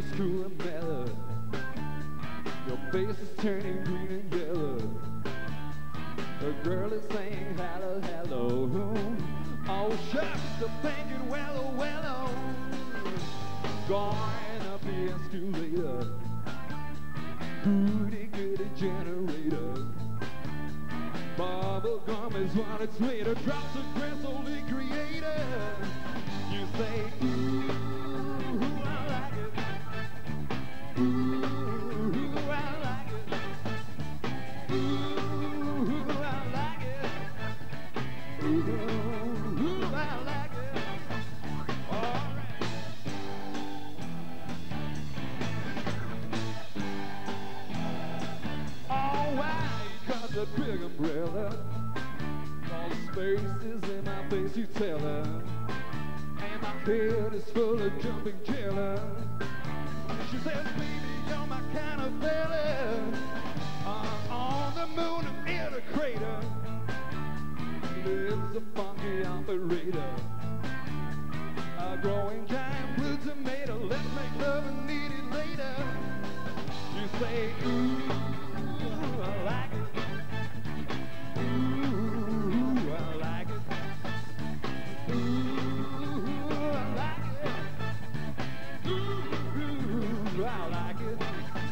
is cool and mellow. Your face is turning green and yellow. The girl is saying hello, hello. Oh, shucks, I'm thinking, well, oh, well. Oh. Going up the escalator. Goody, goody generator. Bubble gum is what it's made of. Drops of gasoline creator. You say, that big umbrella? All the spaces in my face you tell her. And my head is full of jumping killer. She says, baby, you're my kind of fella. I'm on the moon and in a crater. Lives a funky operator. A growing giant blue tomato. Let's make love and eat it later. You say, ooh,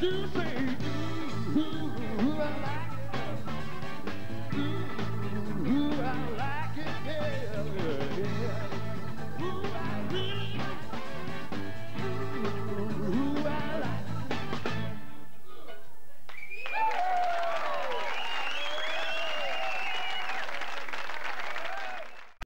You say? I like.